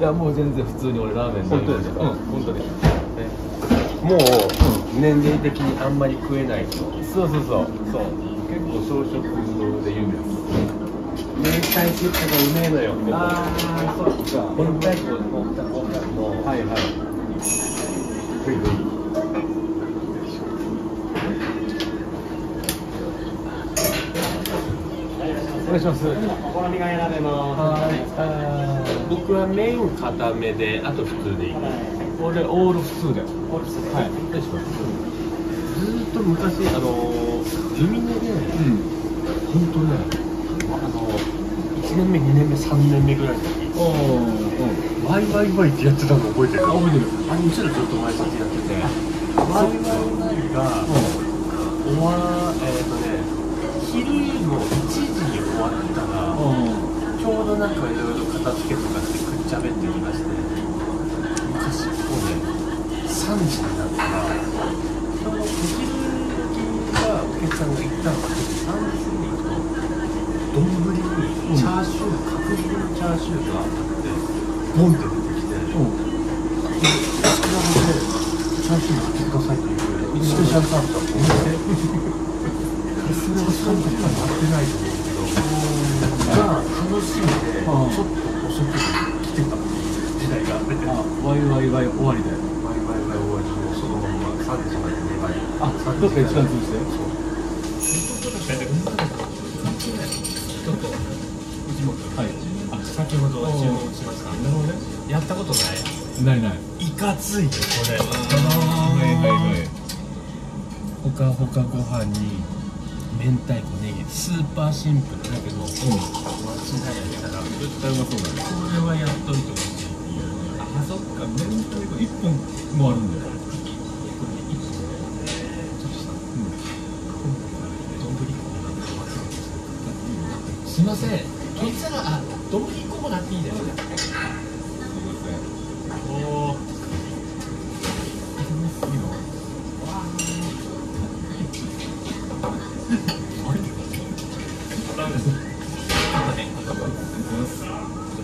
やもう全然普通に俺ラーメン本当ですかうん本当にもう、年齢的にあんまり食えない人そう。そうそうそう結構小食で有名です明太子ってのうめえのよああそうか明太子の。はいはいふいふい。お願い。しますお好みが選べますはい。僕は麺固めであと普通でい。い。俺オール普通でオール普通ではい。お願い。しますずーっと昔あのルミネでうん本当ねあの1年目2年目3年目ぐらい。の時おおうんワイワイワイってやってたの覚えてる？あ覚えてる。あれうちらずっと前先やってて。ワイワイワイが終わえっ、とね昼の1時に終わったらちょうどなんかいろいろ片付けとかしてくっちゃべってきまして。昔こうね3時になったらちょうどお昼時がお客さんが行ったの。が3時に丼にチャーシュー、角切りのチャーシューがあってボンって出てきてうんこちらでチャーシュー買ってくださいというスペシャルサービスだと思ってそれは3時間やってないと思うけどが楽しんでちょっと遅く来てた時代があってあワイワイワイ終わりでワイワイワイ終わりもそのまま3時まで粘りあっどっか。一番潰してそうちょっとはい先ほど注文しましたなるほどねやったことないないないいかついよこれはいはいはいほかほかご飯に明太子ネギスーパーシンプルだけど間違いやったら絶対うまそうだねこれはやっといてほしいっていうあそっか明太子一本もあるん。だよすいません。ピザあ丼1個もらっていいですかおー。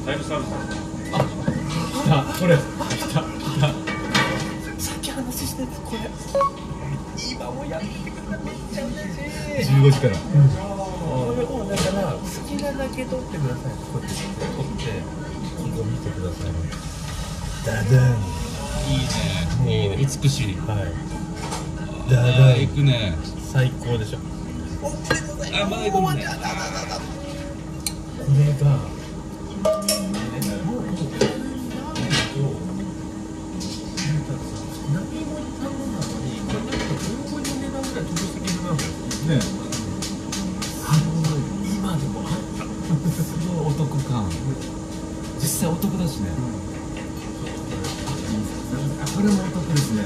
タイムサー。ビス来たこれ来た来たさっき話してたこれ今もやってくれためっちゃ嬉しい15時からこれをだから好きなだけ撮ってください。こうやって撮ってここ見てください。ダダン。いいね。いいね美しい。はい。ダダン。行くね。最高でしょ。あまだ行くねこれがね得だしね。あこれもお得ですね。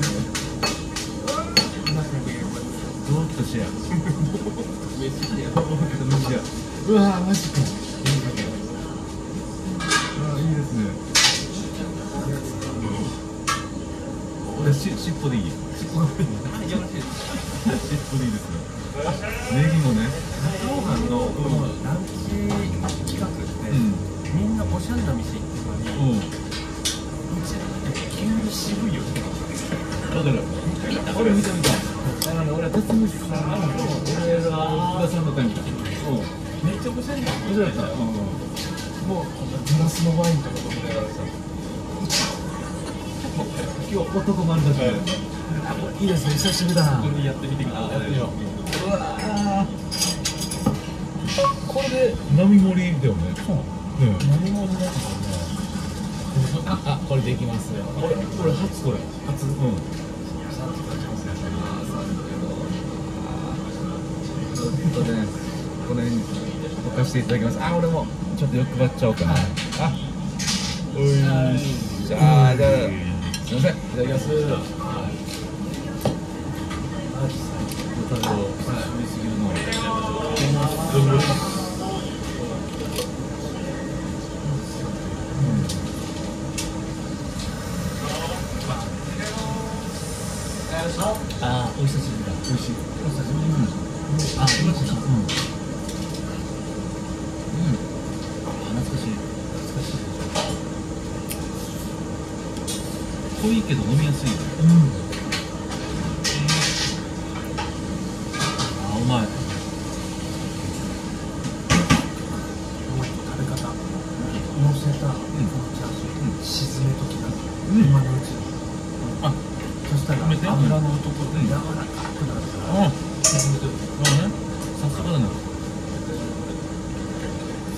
と シェア？うわーマジか白かったうん。もうグラスのワインとか飲みな。がらさ今日男丸だしいいですね。久しぶりだな。やってみてくださいこれで並盛りだよね。そう。ね何もなくてねああこれできますよ。俺俺初これ初うん。ちょっとねこの辺。に置かせていただきます。あ俺もちょっと欲張っちゃおうかな。あおいじゃあじゃあすいません。いただきます。ホタルを久しぶりすぎるのお久しぶりだ。美味しいお久しぶり。うん。あいいですうんうんあ懐かしい懐かしいでし濃いけど飲みやすいよょうん。あうまい。食べ方。乗せた。このチャーシュー沈めときな。うん。今のうち。にあ。そしたら沈めて？油のところでうん。柔らかくなるから。うん。沈めてなる。ほどね早速だな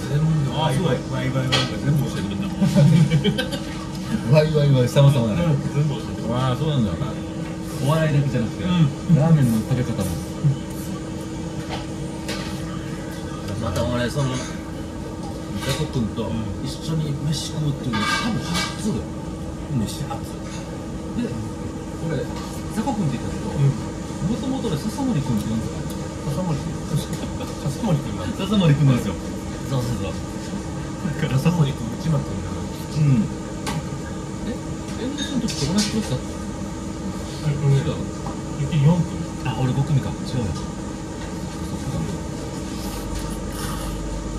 全部。あすごい。ワイワイワイワイ全部教えてくれたワイワイワイ様々だね全部教えてくれたわあそうなんだお笑いだけじゃなくて、うラーメンの食べ方も。また俺そのジャコ君とん。一緒に飯食うっていうの多分初だよ。飯初。で俺ザコ君って言ったけどもともと俺笹森君って言うんですよ笠森君。笹森君。なんですよ。そうそうそう。笠森君内間君がうん。え演劇の時と同じクラスだった違う4組あ俺5組か。違うよ。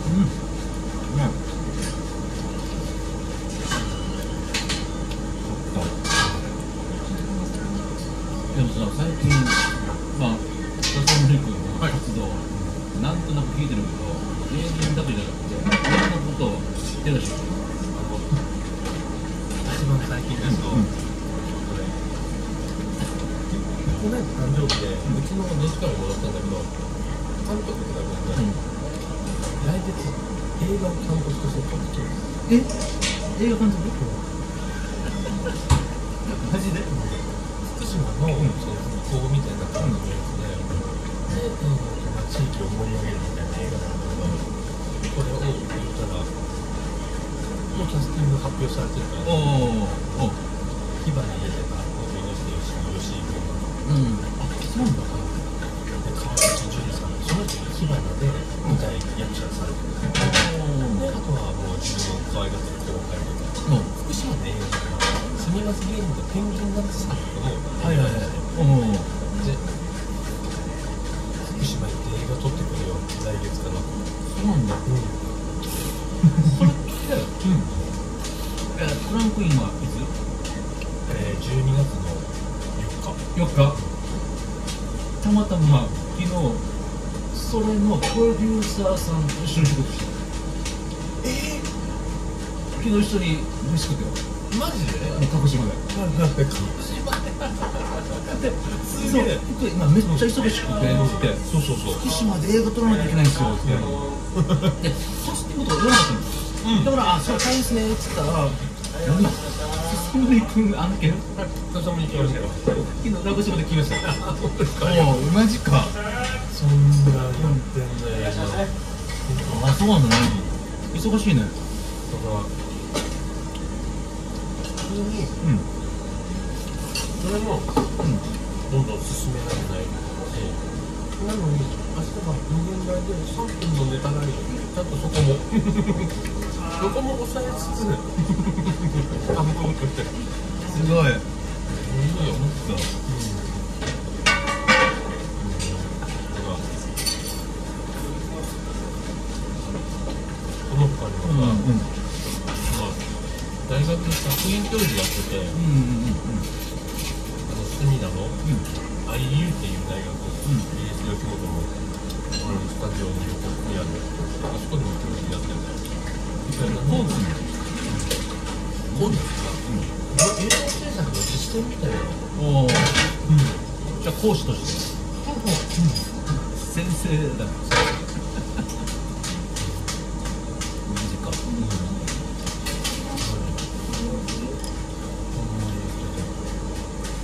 うんうまいでもさ最近まあ笹森君の活動、なんとなく聞いてるけど芸人だけじゃなくていろんなことを知ってるでしょ一番最近ですと、うん去年誕生日でうちの弟子からもらったんだけど監督ってなくなって、来月映画を監督として撮ってえ映画監督マジで福島の,、その復興みたいな感じのやつで、で、えーまあ、地域を盛り上げるみたいな映画なんだけどこれを言ったらもうキャスティング発表されてるから火花出てた大見の人吉井君うんあそうなんだその人が火花で舞台役者されてるであとはもう自分を可愛がってる後輩とか。う。ん福島の映画とか住みます芸人がペンギンだってさんとかもはいはい。はいおおで福島行って映画撮ってくるよ来月からそうなんだうんそれ聞きたいうんえクランクインはいつえー、12月の4日4日たまたま昨日それのプロデューサーさん。と一緒に仕事したえ昨日一緒に飯食ってよー、マジで鹿児島で鹿児島ですげえ今めっちゃ忙しくてってそうそうそう福島で映画撮らなきゃいけないん。ですよってでキャスティングとか言わなかったん。ですよ、だから「あそれ大変ですね」っつったら「なん。だ笹森君案件笠森行きましたよ昨日鹿児島で聞きました本当ですかマジかそんなやってんだよあそうなんだね。忙しいね。だから普通にうん。それも、どんどん進められないしなのに明日は無限大で3分のネタがありちゃんとそこも そこも抑えつつ半分くって。すごい。いいよそうこの他にうんうんもさ、まあ、大学で作品教授やってて、うんうんうんあの隅田の IU っていう大学、イギリス吉本のあのスタジオに横にある、あそこでも教授やって。るん。だよ。みたいなポーズこうですか、映像制作の実践みたいなのおおじゃあ講師として。先生だマジか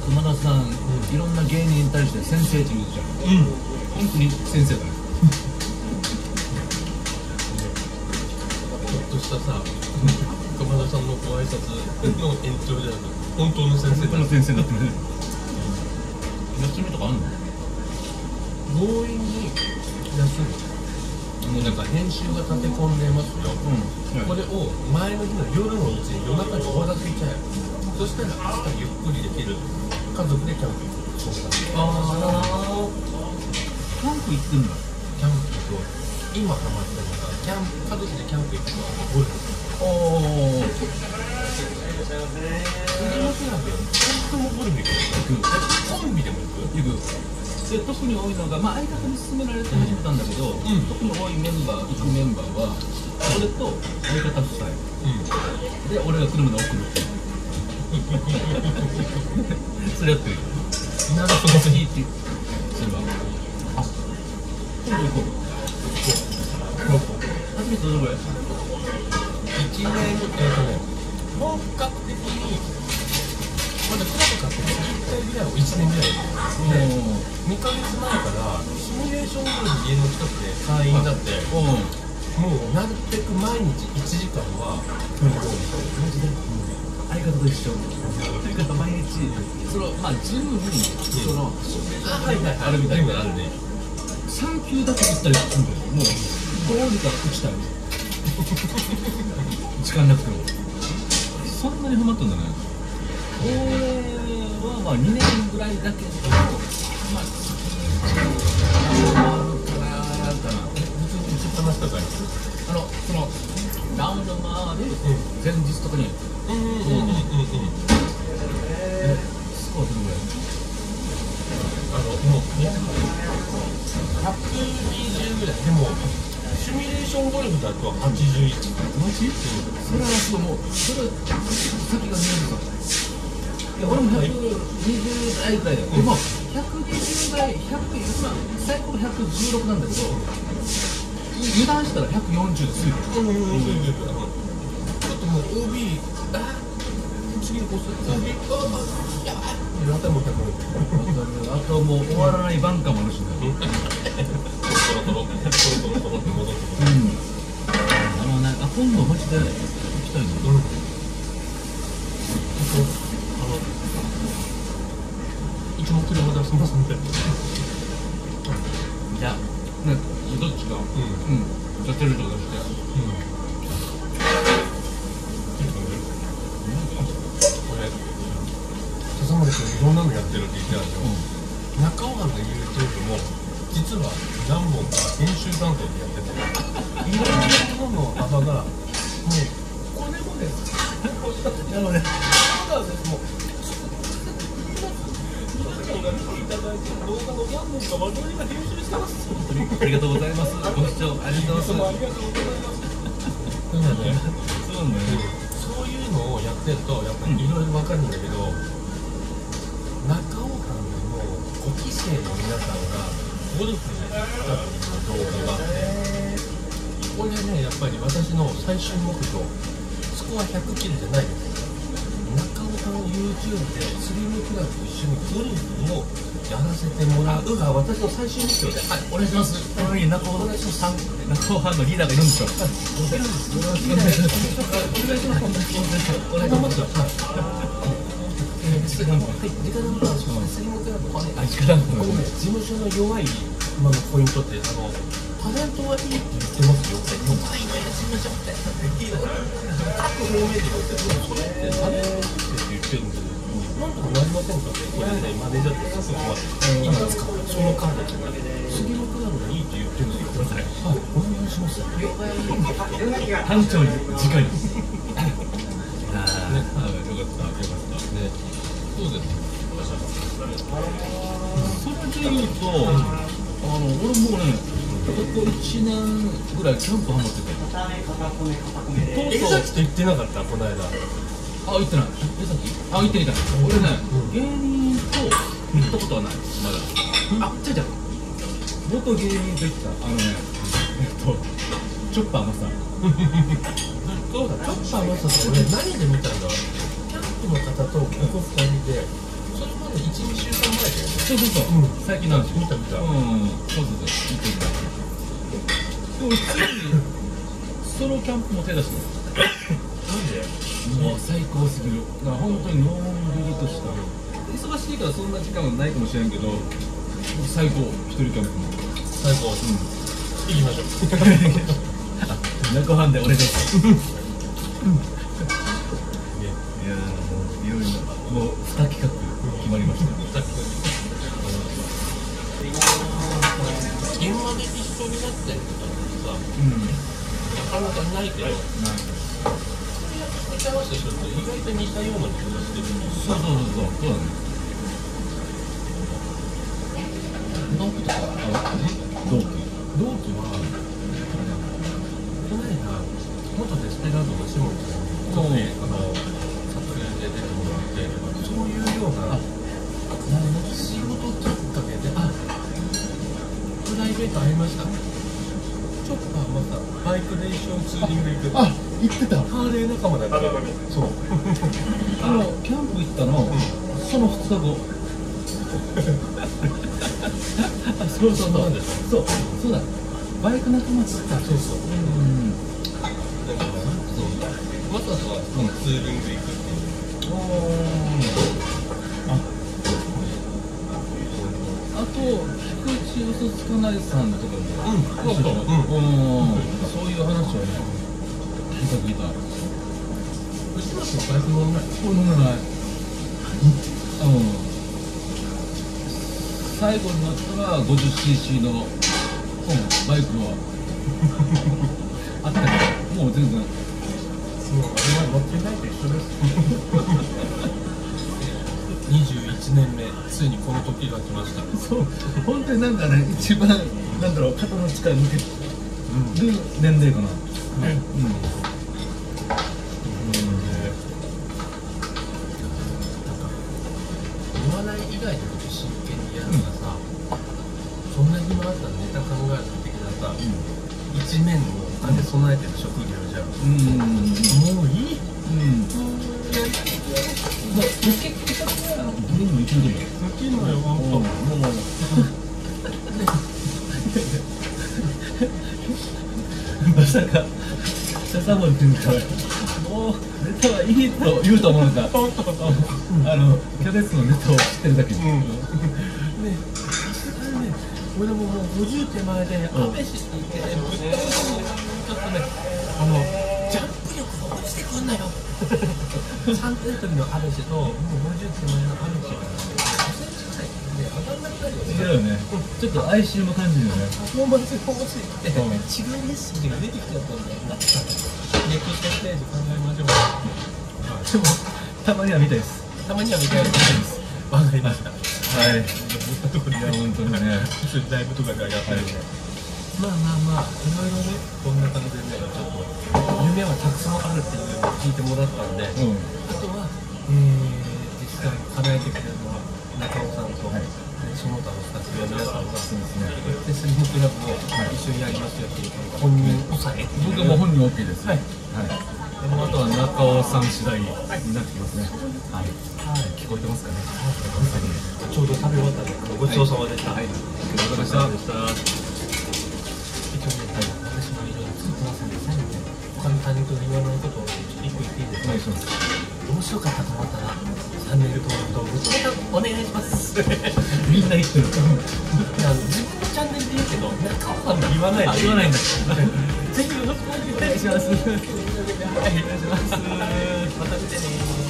熊田さん、いろんな芸人に対して先生って言うじゃんうん本当に。先生だねちょっとしたさ、熊田さんのご挨拶の延長じゃなく本当の先生だ本当の先生だってね休みとかあんの強引に休むもうなんか編集が立て込んでます。よ、うんこれを前の日の夜のうちに夜中に終わらせちゃえそしたら明日ゆっくりできる家族でキャンプ行くああキャンプ行ってんだキャンプと今ハマってるのがキャンプ家族でキャンプ行くのはゴルフおお杉本なんて2人ともゴルフ行くのコンビでも行く行くで特に多いのが、まあ、相方に勧められて始めたんだけど、特に多いメンバー。行くメンバー。は俺と相方夫妻うんで俺が車で送るそれやってるなるほど次ってそれはあ今度行こう初めてどのぐらい1年えっ、とね本格的にまだクラブ買って1回ぐらいを1年ぐらいで2ヶ月前からシミュレーションゴルフ家の近くで会員になってもうなるべく毎日1時間はゴルフマジで相方と一緒相方毎日そのまあジムにそのあはいはいあるみたいなあるね。3球だけ打ったりするんだよもうどうにか打ちたい。時間なくても。そんなにハマったんだね俺はまあ2年ぐらいだけどまあ月1あるかなやるかな普通に打ちっぱなしとかにあのそのラウンド回る前日とかにうん。うん。うん。うん。うん。スコアするぐらいあのもう120ぐらいでもシミュレーションゴルフだと81マジそれはすごいもうそれ先が見えるさいや俺も120代ぐらいだよ、でも120代100まあ最高116なん。だけど油断したら140で過ぎてるうん。うん。うん。うん。ちょっともう OB あ次のコース OB ああやばいってなったもう140あともう終わらないバンカーもあるしねトロトロトロトロトロって戻ってくるうん。あのねあ今度マジで行きたい。なうんあの一目車出しますんでうんじゃあねどっちがうんじゃあテレビとかしてこれ笹森君いろんなのやってるって言ってたんですよ、中尾藩の YouTube も実は何本か編集担当でやってていろんなものの幅がもうこれもねなのでそうなんですもう見ていただいて動画の何本か我々が編集してます本当にありがとうございますご視聴ありがとうございますありがとうございますなのでそうなんだよそういうのをやってるとやっぱりいろいろわかるんだけど、中尾藩のご期生の皆さんがゴルフに行ったっていう動画があってこれねやっぱり私の最終目標スコア100キルじゃないです中尾さんの YouTube でスリムクラブと一緒にゴルフをやらせてもらうが私の最終目標ではいお願いします。このに中尾さん、中尾班のリーダーがいるんですよ。お願いします。お願いします。はい。えー、時間ナンバー。はい、時間ナンバー。スリムクラブ。はい。あ、力がこのね、事務所の弱い今のポイントって、あの、タレントはいいって言ってますよ。弱いね、事務所って。各方面で言って、でもそれってタレントって言ってるんで、なんとかなりませんかって、これね、マネージャーってすぐは、今使うそのカードって、杉のクラブがいいって言ってるんですよ。はい、お願いします。班長に直に。ああ、ね。よかった、よかった。ね、そうです。それで言うと、あの、俺もね、ここ1年ぐらいキャンプハマってて。江とうとう崎？と言ってなかった、この間。あ、行ってない。え、さっきあ、行ってない。俺ね、芸人と行ったことはない。まだ。あ、違う違う。元芸人と行った。あのね、えっと、チョッパーのさ、そうだ、ちょっとあの人さ、俺何で見たんだろう。キャンプの方とここ二人で、それまで1、2週間前だよね。そうそうそう、うん。最近なん。ですよ。見た見たうん、そうそうそう、見てみた。でも、ついに、ソロキャンプも手出してる。なん。でもう最高すぎる。だから本当にのん。びりとした。忙しいからそん。な時間はないかもしれん。けど、最高、一人キャンプも。最高。うん。行きましょう。中半でお願いします。ういろいろもう二企画決まりました。さっき現場で一緒になったりとかってさうんなかなかないけど。打ち合わせすると意外と似たような気がしてるそうそうそうそう。そうだね。同期とか。あ同期同期はこの間元デスペラードの下地さんにちょっとねあの撮影で出てもらってそういうような仕事きっかけであプライベート会いましたちょっとまたバイクで一緒にツーリング行くあ行ってた。ハーレー仲間だからそう。あのキャンプ行ったのその2日後。あそうそうそうそう。そうだ。バイク仲間っつった。そうそう。うん。わざわざこのツーリング行くっていう。あと菊池嘘つかないさんとかもうん一緒だうんうんそういう話はね聞いた聞いた吉村君バイク乗んないこれ飲めないあの最後になったら 50cc の、うん、バイクはあったけどもう全然そう、あれは乗ってないと一緒です。21年目、ついにこの時が来ました。そう本当になんかね一番なんだろう肩の力抜ける。年齢かな。うん。言わない以外のこと真剣にやるのがさ、そんな暇あったらネタ考える的なさ、一面の兼ね備えてる職業じゃん。うん思う好きなよ、ほんもうまさか笹森君がもうネタはいいと言うと思うんだあのキャベツのネタを知ってるだけに、ね、さすがにね、俺ももう50手前で、安倍氏って言ってね、ぶっ倒してね、ちょっとね、あの、ジャンプ力が落ちてくんなよ。3点の時の安倍氏と、もう50手前の安倍氏、違うよね。ちょっと哀愁も感じるよね。パフォーマンスが落ちて。きて、うん違うメッセージが出てきちゃったんだよ。なってたんだ。よネクストステージ考えましょう。でもたまには見たいです。たまには見たいです。わかりました。はい。いや本当にね。ライブとかではやってるんで、まあまあまあいろいろねこんな感じでねちょっと夢はたくさんあるっていうのを聞いてもらったんで、あうん。とは、えー、実際叶えてくれるのは中尾さんと、はい。ねその他のスタッ皆さんがですね。でスリムクラブを一緒にやりますよってい。う本人抑えて僕はもう本人 OK ですはい。はい。でもあとは中尾さん次第になってきますねはい。はい。聞こえてますかねちょうど食べ終わったんでごちそうさまでした、はい。ごちそうさまでした。一応ね、私のい。ろい。ろつい。てますんで、最後に他の他人と言わない。ことを一個言ってい。い。ですかお願い。します面白かったと思ったら、チャンネル登録とグッドボタンお願い。します。みんな言ってる。あの自分のチャンネルで言うけど中尾んも言わない言わないんだけどぜひよろしくお願いしますお願いしますまた見てね